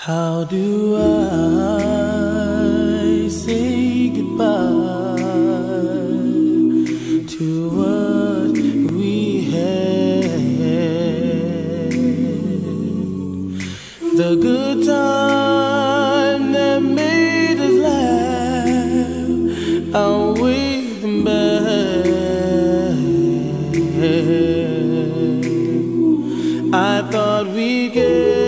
How do I say goodbye to what we had? The good time that made us laugh, outweigh the bad. I thought we'd get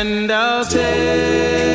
And I'll take